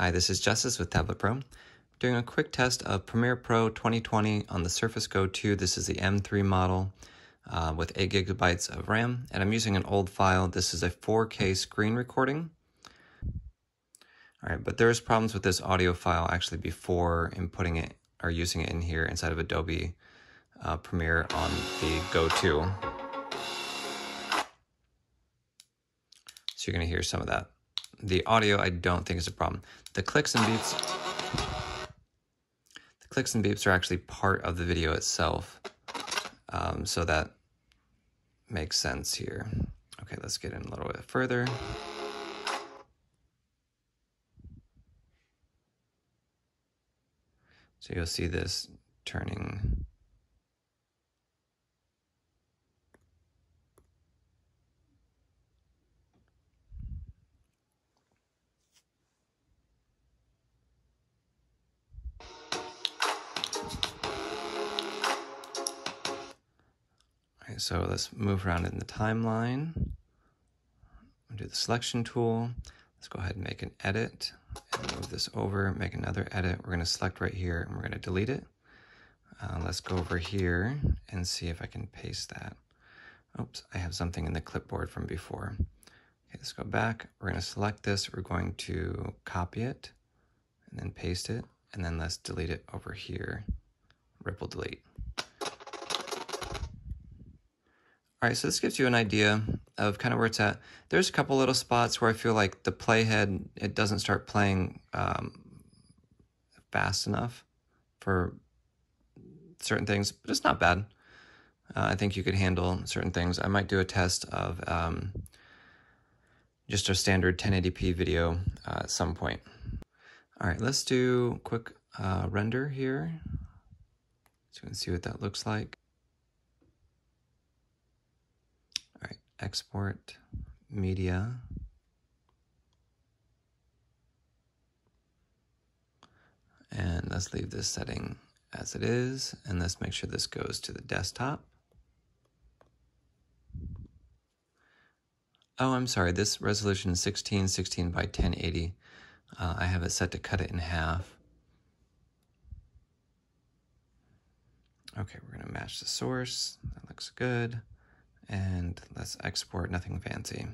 Hi, this is Justice with Tablet Pro. Doing a quick test of Premiere Pro 2020 on the Surface Go 2. This is the M3 model uh, with 8 gigabytes of RAM, and I'm using an old file. This is a 4K screen recording. All right, but there's problems with this audio file actually before inputting it or using it in here inside of Adobe uh, Premiere on the Go 2. So you're going to hear some of that. The audio, I don't think is a problem. The clicks and beeps, the clicks and beeps are actually part of the video itself. Um, so that makes sense here. Okay, let's get in a little bit further. So you'll see this turning so let's move around in the timeline. Do the selection tool. Let's go ahead and make an edit and move this over, make another edit. We're going to select right here and we're going to delete it. Uh, let's go over here and see if I can paste that. Oops, I have something in the clipboard from before. Okay, let's go back. We're going to select this. We're going to copy it and then paste it. And then let's delete it over here. Ripple delete. All right, so this gives you an idea of kind of where it's at. There's a couple little spots where I feel like the playhead, it doesn't start playing um, fast enough for certain things, but it's not bad. Uh, I think you could handle certain things. I might do a test of um, just a standard 1080p video uh, at some point. All right, let's do quick uh, render here so you can see what that looks like. Export media. And let's leave this setting as it is. And let's make sure this goes to the desktop. Oh, I'm sorry. This resolution is 1616 by 1080. Uh, I have it set to cut it in half. Okay, we're going to match the source. That looks good and let's export nothing fancy.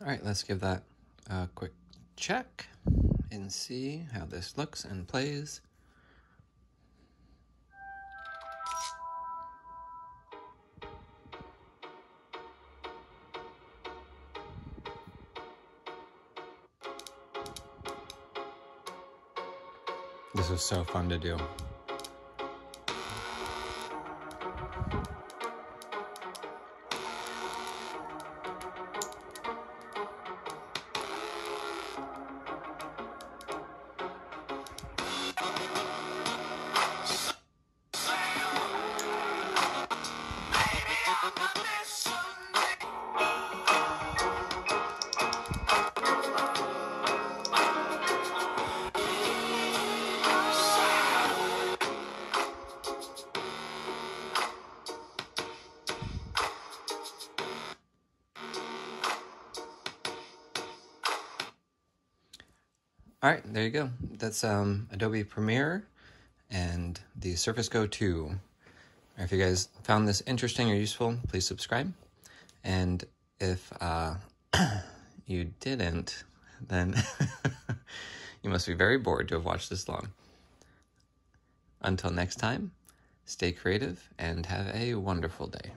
All right, let's give that a quick check and see how this looks and plays. This was so fun to do. All right, there you go. That's um, Adobe Premiere and the Surface Go 2. If you guys found this interesting or useful, please subscribe. And if uh, you didn't, then you must be very bored to have watched this long. Until next time, stay creative and have a wonderful day.